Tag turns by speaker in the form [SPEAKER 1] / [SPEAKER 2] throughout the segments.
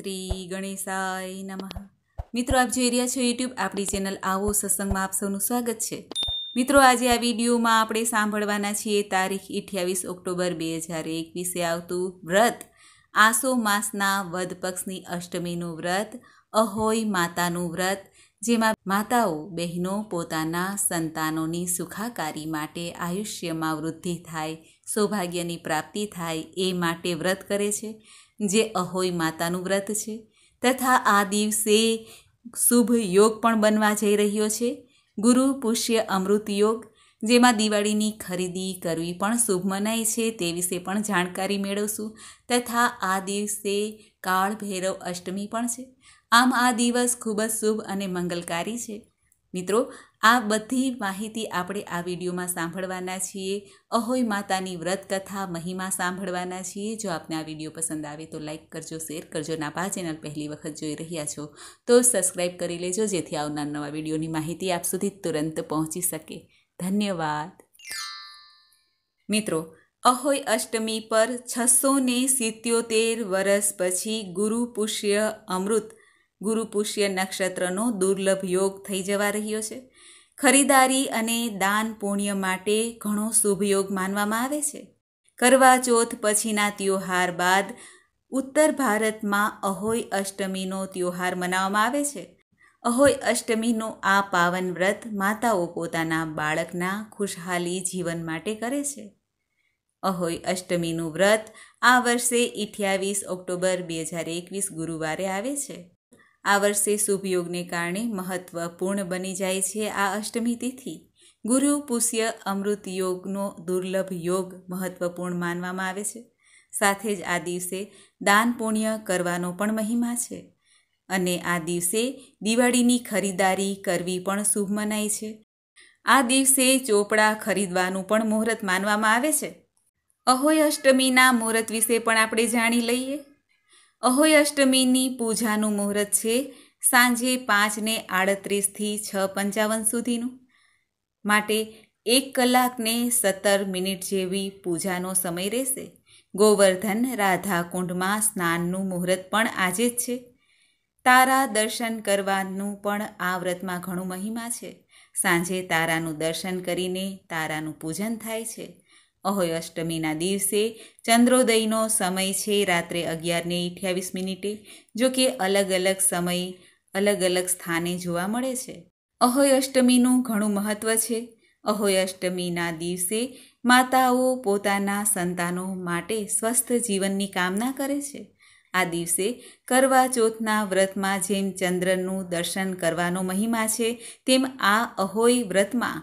[SPEAKER 1] શ્રી ગણેશાય નમઃ. મિત્રો, આપ જોઈ રહ્યા છો યુટ્યુબ આપણી ચેનલ આવો સત્સંગમાં આપ સૌનું સ્વાગત છે. મિત્રો, આજે આ વિડીયોમાં આપણે સાંભળવાના છીએ તારીખ અઠ્યાવીસ ઓક્ટોબર બે હજાર એકવીસે આવતું વ્રત. આસો માસના વદ પક્ષની અષ્ટમીનું વ્રત, અહોય માતાનું વ્રત, જેમાં માતાઓ, બહેનો પોતાના સંતાનોની સુખાકારી માટે આયુષ્યમાં વૃદ્ધિ થાય, સૌભાગ્યની પ્રાપ્તિ થાય એ માટે વ્રત કરે છે. જે અહોય માતાનું વ્રત છે. તથા આ દિવસે શુભ યોગ પણ બનવા જઈ રહ્યો છે. ગુરુ પુષ્ય અમૃત યોગ, જેમાં દિવાળીની ખરીદી કરવી પણ શુભ મનાય છે તે વિશે પણ જાણકારી મેળવશું. તથા આ દિવસે કાળ ભૈરવ અષ્ટમી પણ છે. આમ આ દિવસ ખૂબ જ શુભ અને મંગલકારી છે. મિત્રો, આ બધી માહિતી આપણે આ વિડીયોમાં સાંભળવાના છીએ. અહોય માતાની વ્રત કથા મહિમા સાંભળવાના છીએ. જો આપને આ વીડિયો પસંદ આવે તો લાઇક કરજો, શેર કરજો ના પા ચેનલ પહેલી વખત જોઈ રહ્યા છો તો સબસ્ક્રાઈબ કરી લેજો જેથી આવનાર નવા વિડીયોની માહિતી આપ સુધી તુરંત પહોંચી શકે. ધન્યવાદ. મિત્રો, અહોય અષ્ટમી પર છસો ને સિત્યોતેર વર્ષ પછી ગુરુ પુષ્ય અમૃત ગુરુ પુષ્ય નક્ષત્રનો દુર્લભ યોગ થઈ જવા રહ્યો છે. ખરીદારી અને દાન પુણ્ય માટે ઘણો શુભ યોગ માનવામાં આવે છે. કરવા ચોથ પછીના ત્યોહાર બાદ ઉત્તર ભારતમાં અહોય અષ્ટમીનો ત્યોહાર મનાવવામાં આવે છે. અહોય અષ્ટમીનું આ પાવન વ્રત માતાઓ પોતાના બાળકના ખુશહાલી જીવન માટે કરે છે. અહોય અષ્ટમીનું વ્રત આ વર્ષે અઠ્યાવીસ ઓક્ટોબર બે હજાર એકવીસ ગુરુવારે આવે છે. આ વર્ષે શુભ યોગને કારણે મહત્વપૂર્ણ બની જાય છે આ અષ્ટમી તિથિ. ગુરુ પુષ્ય અમૃત યોગનો દુર્લભ યોગ મહત્વપૂર્ણ માનવામાં આવે છે. સાથે જ આ દિવસે દાન પુણ્ય કરવાનો પણ મહિમા છે અને આ દિવસે દિવાળીની ખરીદારી કરવી પણ શુભ મનાય છે. આ દિવસે ચોપડા ખરીદવાનું પણ મુહૂર્ત માનવામાં આવે છે. અહોય અષ્ટમીના મુહૂર્ત વિશે પણ આપણે જાણી લઈએ. અહોય અષ્ટમીની પૂજાનું મુહૂર્ત છે સાંજે પાંચને આડત્રીસથી છ પંચાવન સુધીનું. માટે એક કલાકને સત્તર મિનિટ જેવી પૂજાનો સમય રહેશે. ગોવર્ધન રાધા કુંડમાં સ્નાનનું મુહૂર્ત પણ આજે જ છે. તારા દર્શન કરવાનું પણ આ વ્રતમાં ઘણું મહિમા છે. સાંજે તારાનું દર્શન કરીને તારાનું પૂજન થાય છે. અહોય અષ્ટમીના દિવસે ચંદ્રોદયનો સમય છે રાત્રે અગિયારને અઠ્યાવીસ મિનિટે, જો કે અલગ અલગ સમય અલગ અલગ સ્થાને જોવા મળે છે. અહોય અષ્ટમીનું ઘણું મહત્ત્વ છે. અહોય અષ્ટમીના દિવસે માતાઓ પોતાના સંતાનો માટે સ્વસ્થ જીવનની કામના કરે છે. આ દિવસે કરવા ચોથના વ્રતમાં જેમ ચંદ્રનું દર્શન કરવાનો મહિમા છે, તેમ આ અહોય વ્રતમાં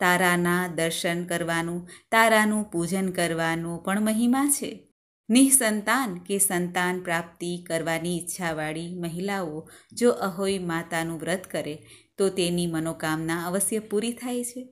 [SPEAKER 1] તારાના દર્શન કરવાનું, તારાનું પૂજન કરવાનું પણ મહિમા છે. નિઃસંતાન કે સંતાન પ્રાપ્તિ કરવાની ઈચ્છાવાળી મહિલાઓ જો અહોય માતાનું વ્રત કરે, તો તેની મનોકામના અવશ્ય પૂરી થાય છે.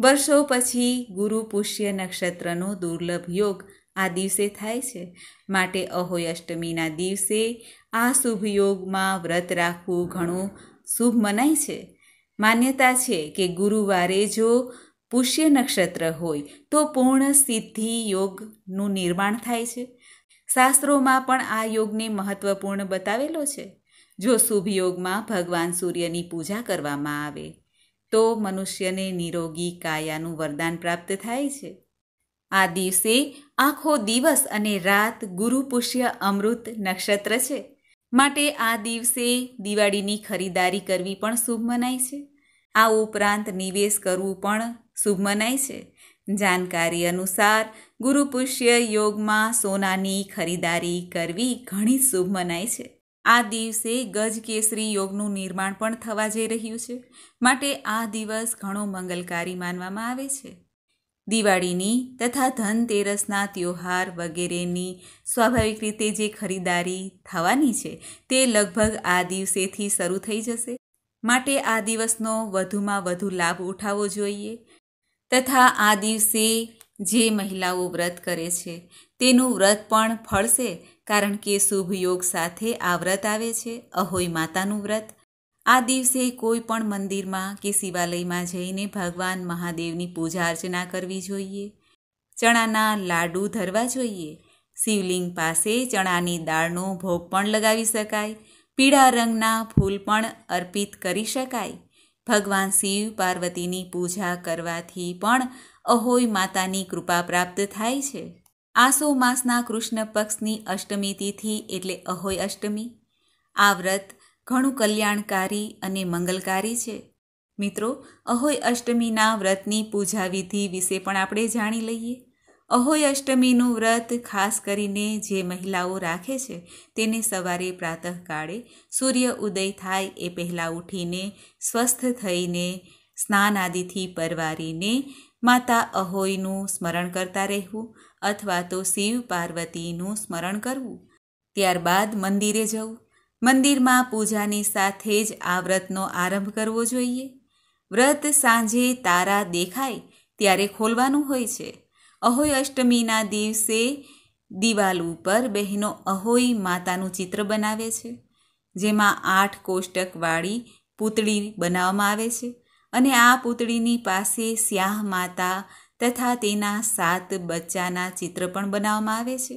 [SPEAKER 1] વર્ષો પછી ગુરુ પુષ્ય નક્ષત્રનો દુર્લભ યોગ આ દિવસે થાય છે. માટે અહોય અષ્ટમીના દિવસે આ શુભ યોગમાં વ્રત રાખવું ઘણું શુભ મનાય છે. માન્યતા છે કે ગુરુવારે જો પુષ્ય નક્ષત્ર હોય, તો પૂર્ણ સિદ્ધિ યોગનું નિર્માણ થાય છે. શાસ્ત્રોમાં પણ આ યોગને મહત્વપૂર્ણ બતાવેલો છે. જો શુભ યોગમાં ભગવાન સૂર્યની પૂજા કરવામાં આવે, તો મનુષ્યને નિરોગી કાયાનું વરદાન પ્રાપ્ત થાય છે. આ દિવસે આખો દિવસ અને રાત ગુરુ પુષ્ય અમૃત નક્ષત્ર છે. માટે આ દિવસે દિવાળીની ખરીદારી કરવી પણ શુભ મનાય છે. આ ઉપરાંત નિવેશ કરવું પણ શુભ મનાય છે. જાણકારી અનુસાર ગુરુ પુષ્ય યોગમાં સોનાની ખરીદારી કરવી ઘણી શુભ મનાય છે. આ દિવસે ગજ કેસરી યોગનું નિર્માણ પણ થવા જઈ રહ્યું છે. માટે આ દિવસ ઘણો મંગલકારી માનવામાં આવે છે. દિવાળીની તથા ધનતેરસના ત્યોહાર વગેરેની સ્વાભાવિક રીતે જે ખરીદારી થવાની છે, તે લગભગ આ દિવસેથી શરૂ થઈ જશે. માટે આ દિવસનો વધુમાં વધુ લાભ ઉઠાવવો જોઈએ તથા આ દિવસે જે મહિલાઓ વ્રત કરે છે, તેનું વ્રત પણ ફળશે કારણ કે શુભ યોગ સાથે આ વ્રત આવે છે, અહોય માતાનું વ્રત. આ દિવસે કોઈ પણ મંદિરમાં કે શિવાલયમાં જઈને ભગવાન મહાદેવની પૂજા અર્ચના કરવી જોઈએ. ચણાના લાડુ ધરવા જોઈએ. શિવલિંગ પાસે ચણાની દાળનો ભોગ પણ લગાવી શકાય. પીળા રંગના ફૂલ પણ અર્પિત કરી શકાય. ભગવાન શિવ પાર્વતીની પૂજા કરવાથી પણ અહોય માતાની કૃપા પ્રાપ્ત થાય છે. આસો માસના કૃષ્ણ પક્ષની અષ્ટમી તિથિ એટલે અહોય અષ્ટમી. આ વ્રત ઘણું કલ્યાણકારી અને મંગલકારી છે. મિત્રો, અહોય અષ્ટમીના વ્રતની પૂજા વિધિ વિશે પણ આપણે જાણી લઈએ. અહોય અષ્ટમીનું વ્રત ખાસ કરીને જે મહિલાઓ રાખે છે, તેને સવારે પ્રાતઃકાળે સૂર્ય ઉદય થાય એ પહેલાં ઉઠીને, સ્વસ્થ થઈને, સ્નાન આદિથી પરવારીને, માતા અહોયનું સ્મરણ કરતા રહેવું અથવા તો શિવ પાર્વતીનું સ્મરણ કરવું. ત્યારબાદ મંદિરે જવું. મંદિરમાં પૂજાની સાથે જ આ વ્રતનો આરંભ કરવો જોઈએ. વ્રત સાંજે તારા દેખાય ત્યારે ખોલવાનું હોય છે. અહોય અષ્ટમીના દિવસે દિવાલ ઉપર બહેનો અહોઈ માતાનું ચિત્ર બનાવે છે, જેમાં આઠ કોષ્ટકવાળી પૂતળી બનાવવામાં આવે છે અને આ પૂતળીની પાસે સ્યાહ માતા તથા તેના સાત બચ્ચાના ચિત્ર પણ બનાવવામાં આવે છે.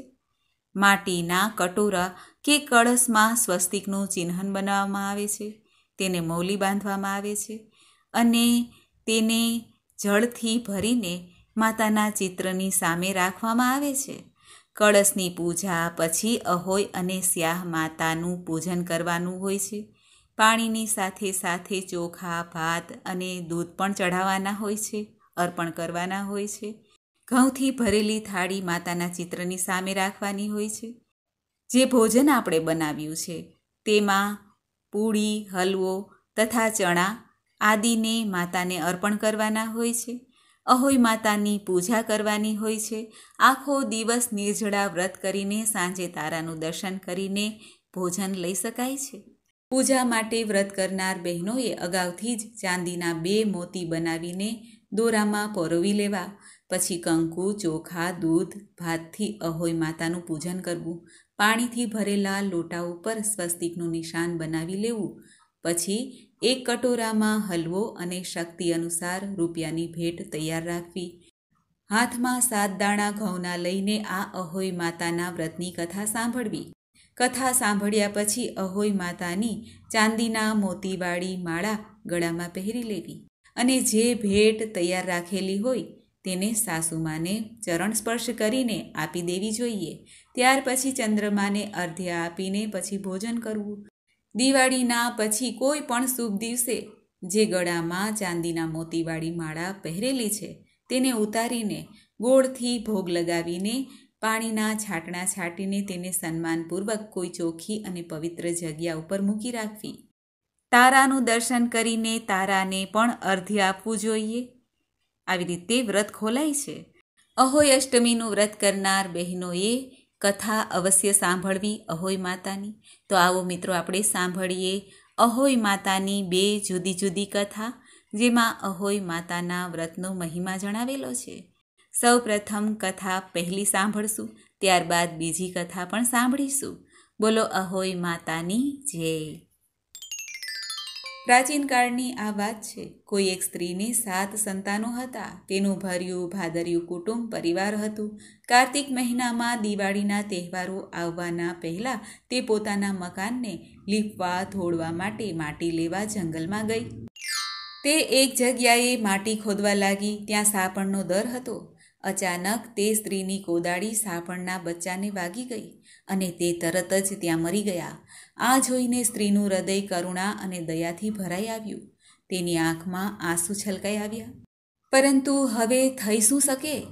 [SPEAKER 1] માટીના કટોરા કે કળશમાં સ્વસ્તિકનું ચિહ્ન બનાવવામાં આવે છે. તેને મૌલી બાંધવામાં આવે છે અને તેને જળથી ભરીને માતાના ચિત્રની સામે રાખવામાં આવે છે. કળશની પૂજા પછી અહોય અને સ્યાહ માતાનું પૂજન કરવાનું હોય છે. પાણીની સાથે સાથે ચોખા, ભાત અને દૂધ પણ ચઢાવવાના હોય છે, અર્પણ કરવાના હોય છે. ઘઉંથી ભરેલી થાળી માતાના ચિત્રની સામે રાખવાની હોય છે. જે ભોજન આપણે બનાવ્યું છે, તેમાં પૂળી હલવો તથા ચણા આદિને માતાને અર્પણ કરવાના હોય છે. અહોઈ માતાની પૂજા કરવાની હોય છે. આખો દિવસ નિર્જળા વ્રત કરીને સાંજે તારાનું દર્શન કરીને ભોજન લઈ શકાય છે. પૂજા માટે વ્રત કરનાર બહેનોએ અગાઉથી જ ચાંદીના બે મોતી બનાવીને દોરામાં પરોવી લેવા પછી કંકુ, ચોખા, દૂધ, ભાતથી અહોઈ માતાનું પૂજન કરવું, પાણીથી ભરેલા લોટા ઉપર સ્વસ્તિકનું નિશાન બનાવી લેવું, પછી એક કટોરામાં હલવો અને શક્તિ અનુસાર રૂપિયાની ભેટ તૈયાર રાખવી. હાથમાં સાત દાણા ઘઉંના લઈને આ અહોઈ માતાના વ્રતની કથા સાંભળવી. કથા સાંભળ્યા પછી અહોઈ માતાની ચાંદીના મોતીવાળી માળા ગળામાં પહેરી લેવી અને જે ભેટ તૈયાર રાખેલી હોય તેને સાસુમાને ચરણ સ્પર્શ કરીને આપી દેવી જોઈએ. ત્યાર પછી ચંદ્રમાને અર્ધ્ય આપીને પછી ભોજન કરવું. દિવાળીના પછી કોઈ પણ શુભ દિવસે જે ગળામાં ચાંદીના મોતીવાળી માળા પહેરેલી છે તેને ઉતારીને ગોળથી ભોગ લગાવીને પાણીના છાંટણા છાંટીને તેને સન્માનપૂર્વક કોઈ ચોખ્ખી અને પવિત્ર જગ્યા ઉપર મૂકી રાખવી. તારાનું દર્શન કરીને તારાને પણ અર્ધ્ય આપવું જોઈએ. આવી રીતે વ્રત ખોલાય છે. અહોય અષ્ટમીનું વ્રત કરનાર બહેનોએ કથા અવશ્ય સાંભળવી અહોય માતાની. તો આવો મિત્રો આપણે સાંભળીએ અહોય માતાની બે જુદી જુદી કથા, જેમાં અહોય માતાના વ્રતનો મહિમા જણાવેલો છે. સૌ પ્રથમ કથા પહેલી સાંભળશું, ત્યારબાદ બીજી કથા પણ સાંભળીશું. બોલો અહોય માતાની જય. પ્રાચીન કાળની આ વાત છે. કોઈ એક સ્ત્રીને સાત સંતાનો હતા. તેનું ભર્યું, ભાદર્યું કુટુંબ, પરિવાર હતું. કાર્તિક મહિનામાં દિવાળીના તહેવારો આવવાના પહેલાં તે પોતાના મકાનને લીપવા, ધોળવા માટે માટી લેવા જંગલમાં ગઈ. તે એક જગ્યાએ માટી ખોદવા લાગી. ત્યાં સાપણનો દર હતો. અચાનક તે સ્ત્રીની કોદાળી સાપણના બચ્ચાને વાગી ગઈ અને તે તરત જ ત્યાં મરી ગયા. આ જોઈને સ્ત્રીનું હૃદય કરુણા અને દયાથી ભરાઈ આવ્યું. તેની આંખમાં આંસુ છલકાઈ આવ્યા. પરંતુ હવે થઈ શું શકે?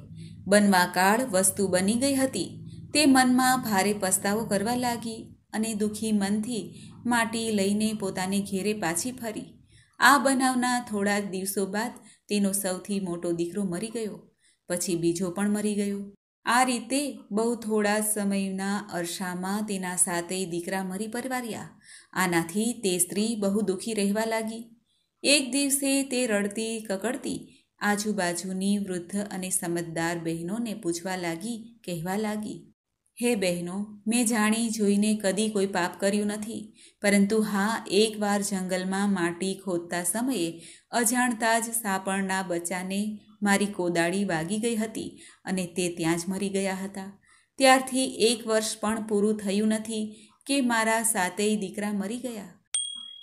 [SPEAKER 1] બનવા કાળ વસ્તુ બની ગઈ હતી. તે મનમાં ભારે પસ્તાવો કરવા લાગી અને દુઃખી મનથી માટી લઈને પોતાને ઘેરે પાછી ફરી. આ બનાવના થોડા દિવસો બાદ તેનો સૌથી મોટો દીકરો મરી ગયો. પછી બીજો પણ મરી ગયો. આ રીતે બહુ થોડા સમયના અરસામાં તેના સાથે દીકરા મરી પરવાર્યા. આનાથી તે સ્ત્રી બહુ દુઃખી રહેવા લાગી. એક દિવસે તે રડતી કકડતી આજુબાજુની વૃદ્ધ અને સમજદાર બહેનોને પૂછવા લાગી, કહેવા લાગી, હે બહેનો, મેં જાણી જોઈને કદી કોઈ પાપ કર્યું નથી. પરંતુ હા એકવાર જંગલમાં માટી ખોદતા સમયે અજાણતા જ સાપણના બચ્ચાને મારી કોદાળી વાગી ગઈ હતી અને તે ત્યાં જ મરી ગયા હતા. ત્યારથી એક વર્ષ પણ પૂરું થયું નથી કે મારા સાતેય દીકરા મરી ગયા.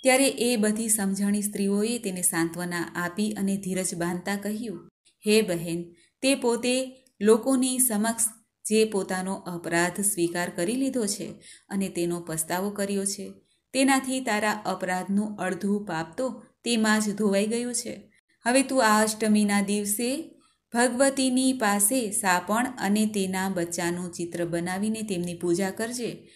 [SPEAKER 1] ત્યારે એ બધી સમજણી સ્ત્રીઓએ તેને સાંત્વના આપી અને ધીરજ બાંધતા કહ્યું, હે બહેન, તે પોતે લોકોની સમક્ષ જે પોતાનો અપરાધ સ્વીકાર કરી લીધો છે અને તેનો પસ્તાવો કર્યો છે, તેનાથી તારા અપરાધનું અડધું પાપ તો તેમાં જ ધોવાઈ ગયું છે. હવે તું આ અષ્ટમીના દિવસે ભગવતીની પાસે સાપણ અને તેના બચ્ચાનું ચિત્ર બનાવીને તેમની પૂજા કરજે.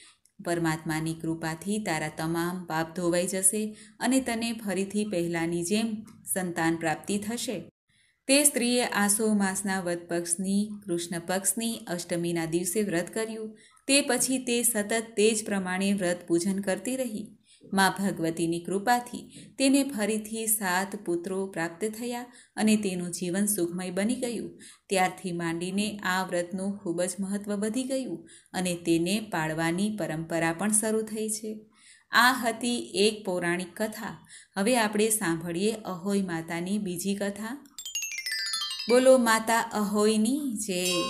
[SPEAKER 1] પરમાત્માની કૃપાથી તારા તમામ પાપ ધોવાઈ જશે અને તને ફરીથી પહેલાંની જેમ સંતાન પ્રાપ્તિ થશે. તે સ્ત્રીએ આસો માસના વદ પક્ષની, કૃષ્ણ પક્ષની અષ્ટમીના દિવસે વ્રત કર્યું. તે પછી તે સતત તે જ પ્રમાણે વ્રત પૂજન કરતી રહી. મા ભગવતીની કૃપાથી તેને ફરીથી સાત પુત્રો પ્રાપ્ત થયા અને તેનું જીવન સુખમય બની ગયું. ત્યારથી માંડીને આ વ્રતનું ખૂબ જ મહત્ત્વ વધી ગયું અને તેને પાળવાની પરંપરા પણ શરૂ થઈ છે. આ હતી એક પૌરાણિક કથા. હવે આપણે સાંભળીએ અહોઈ માતાની બીજી કથા. બોલો માતા અહોઈની જે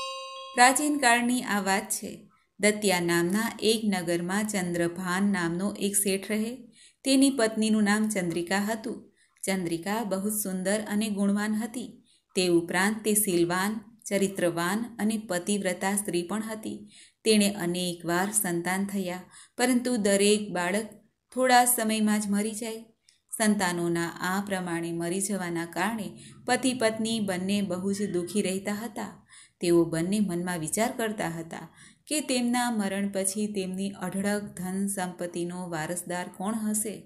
[SPEAKER 1] પ્રાચીન કાળની આ વાત છે. દત્યા નામના એક નગરમાં ચંદ્રભાન નામનો એક શેઠ રહે. તેની પત્નીનું નામ ચંદ્રિકા હતું. ચંદ્રિકા બહુ સુંદર અને ગુણવાન હતી. તે ઉપરાંત તે શીલવાન, ચરિત્રવાન અને પતિવ્રતા સ્ત્રી પણ હતી. તેણે અનેકવાર સંતાન થયા, પરંતુ દરેક બાળક થોડા સમયમાં જ મરી જાય. સંતાનોના આ પ્રમાણે મરી જવાના કારણે પતિ પત્ની બંને બહુ જ દુઃખી રહેતા હતા. તેઓ બંને મનમાં વિચાર કરતા હતા કે તેમના મરણ પછી તેમની અઢળક ધન સંપત્તિનો વારસદાર કોણ હશે?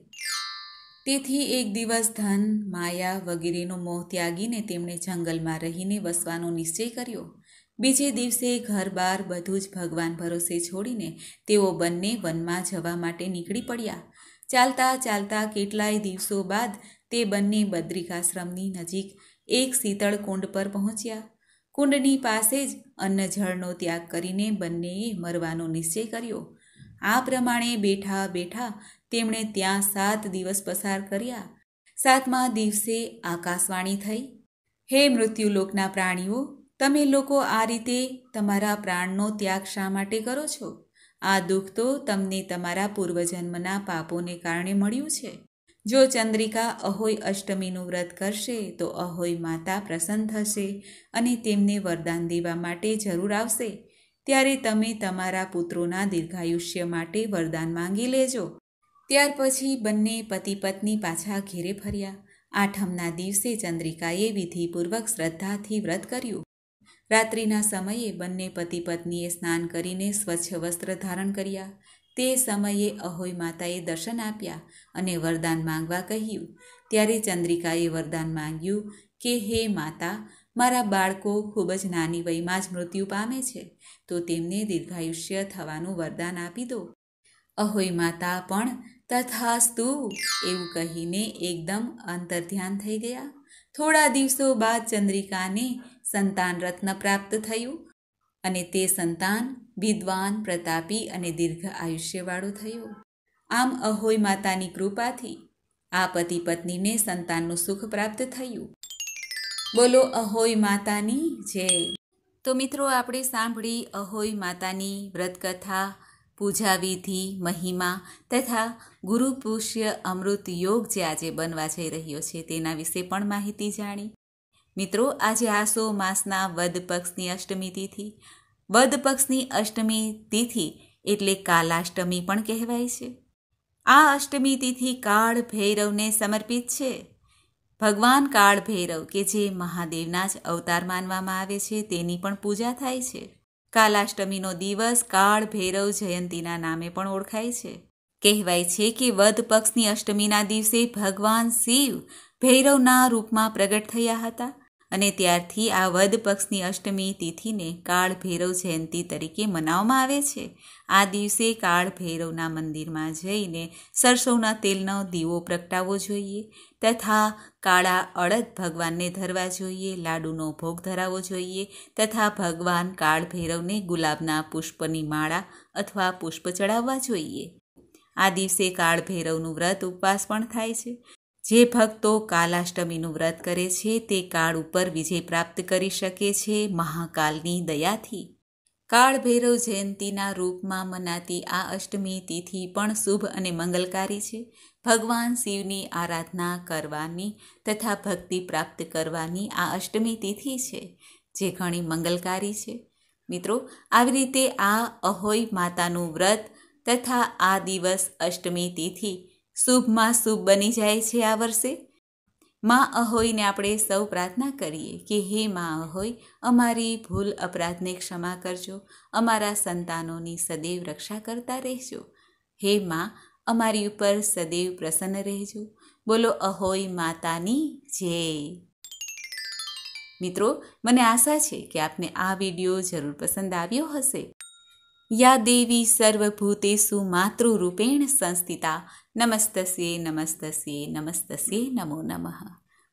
[SPEAKER 1] તેથી એક દિવસ ધન, માયા વગેરેનો મોહ ત્યાગીને તેમણે જંગલમાં રહીને વસવાનો નિશ્ચય કર્યો. બીજે દિવસે ઘર બાર બધું જ ભગવાન ભરોસે છોડીને તેઓ બંને વનમાં જવા માટે નીકળી પડ્યા. ચાલતા ચાલતા કેટલાય દિવસો બાદ તે બંને બદ્રિકાશ્રમની નજીક એક શીતળ કુંડ પર પહોંચ્યા. કુંડની પાસે જ અન્નજળનો ત્યાગ કરીને બંનેએ મરવાનો નિશ્ચય કર્યો. આ પ્રમાણે બેઠા બેઠા તેમણે ત્યાં સાત દિવસ પસાર કર્યા. સાતમા દિવસે આકાશવાણી થઈ. હે મૃત્યુલોકના પ્રાણીઓ, તમે લોકો આ રીતે તમારા પ્રાણનો ત્યાગ શા માટે કરો છો? આ દુઃખ તો તમને તમારા પૂર્વજન્મના પાપોને કારણે મળ્યું છે. જો ચંદ્રિકા અહોય અષ્ટમીનું વ્રત કરશે, તો અહોય માતા પ્રસન્ન થશે અને તેમને વરદાન દેવા માટે જરૂર આવશે. ત્યારે તમે તમારા પુત્રોના દીર્ઘાયુષ્ય માટે વરદાન માંગી લેજો. ત્યાર પછી બંને પતિ પત્ની પાછા ઘેરે ફર્યા. આઠમના દિવસે ચંદ્રિકાએ વિધિપૂર્વક શ્રદ્ધાથી વ્રત કર્યું. રાત્રિના સમયે બંને પતિ પત્નીએ સ્નાન કરીને સ્વચ્છ વસ્ત્ર ધારણ કર્યા. તે સમયે અહોઈ માતાએ દર્શન આપ્યા અને વરદાન માંગવા કહ્યું. ત્યારે ચંદ્રિકાએ વરદાન માંગ્યું કે, હે માતા, મારા બાળકો ખૂબ જ નાની વયમાં જ મૃત્યુ પામે છે, તો તેમને દીર્ઘાયુષ્ય થવાનું વરદાન આપી દો. અહોય માતા, પણ તથાસ્તુ, એવું કહીને એકદમ અંતર્ધ્યાન થઈ ગયા. થોડા દિવસો બાદ ચંદ્રિકાને સંતાન રત્ન પ્રાપ્ત થયું અને તે સંતાન વિદ્વાન, પ્રતાપી અને દીર્ઘ આયુષ્યવાળું થયું. આમ અહોય માતાની કૃપાથી આ પતિ પત્નીને સંતાનનું સુખ પ્રાપ્ત થયું. બોલો અહોઈ માતાની જય. તો મિત્રો, આપણે સાંભળી અહોઈ માતાની વ્રતકથા પૂજા વિધિ મહિમા તથા ગુરુ પુષ્ય અમૃત યોગ જે આજે બનવા જઈ રહ્યો છે તેના વિશે પણ માહિતી જાણી. મિત્રો, આજે આસો માસના વદ પક્ષની અષ્ટમી તિથિ. વદ પક્ષની અષ્ટમી તિથિ એટલે કાલાષ્ટમી પણ કહેવાય છે. આ અષ્ટમી તિથિ કાળ ભૈરવને સમર્પિત છે. ભગવાન કાળ ભૈરવ કે જે મહાદેવના જ અવતાર માનવામાં આવે છે, તેની પણ પૂજા થાય છે. કાલાષ્ટમીનો દિવસ કાળ ભૈરવ જયંતીના નામે પણ ઓળખાય છે. કહેવાય છે કે વદ પક્ષની અષ્ટમીના દિવસે ભગવાન શિવ ભૈરવના રૂપમાં પ્રગટ થયા હતા. અને ત્યારથી આ વદ પક્ષની અષ્ટમી તિથિને કાળ ભૈરવ જયંતી તરીકે મનાવવામાં આવે છે. આ દિવસે કાળ ભૈરવના મંદિરમાં જઈને સરસોના તેલનો દીવો પ્રગટાવવો જોઈએ તથા કાળા અડદ ભગવાનને ધરવા જોઈએ, લાડુનો ભોગ ધરાવવો જોઈએ તથા ભગવાન કાળ ભૈરવને ગુલાબના પુષ્પની માળા અથવા પુષ્પ ચડાવવા જોઈએ. આ દિવસે કાળ ભૈરવનું વ્રત ઉપવાસ પણ થાય છે. જે ભક્તો કાલાષ્ટમીનું વ્રત કરે છે, તે કાળ ઉપર વિજય પ્રાપ્ત કરી શકે છે મહાકાલની દયાથી. કાળ ભૈરવ જયંતીના રૂપમાં મનાતી આ અષ્ટમી તિથિ પણ શુભ અને મંગલકારી છે. ભગવાન શિવની આરાધના કરવાની તથા ભક્તિ પ્રાપ્ત કરવાની આ અષ્ટમી તિથિ છે, જે ઘણી મંગલકારી છે. મિત્રો, આવી રીતે આ અહોઈ માતાનું વ્રત તથા આ દિવસ અષ્ટમી તિથિ શુભમાં શુભ બની જાય છે આ વર્ષે. માં અહોઈને આપણે સૌ પ્રાર્થના કરીએ કે હે માં અહોઈ અમારી ભૂલ અપરાધને ક્ષમા કરજો, અમારા સંતાનોની સદૈવ રક્ષા કરતા રહેજો. હે માં, અમારી ઉપર સદૈવ પ્રસન્ન રહેજો. બોલો અહોઈ માતાની જય. મિત્રો, મને આશા છે કે આપને આ વીડિયો જરૂર પસંદ આવ્યો હશે. યા દેવી સર્વભૂતેષુ માતૃરૂપેણ સંસ્થિતા નમસ્તસ્યે નમસ્તસ્યે નમસ્તસ્યે નમો નમઃ.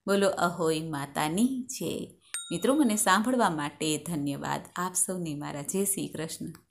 [SPEAKER 1] બોલો, અહોય માતાની જય. મિત્રો, મને સાંભળવા માટે ધન્યવાદ આપ સૌને મારા જય શ્રી કૃષ્ણ.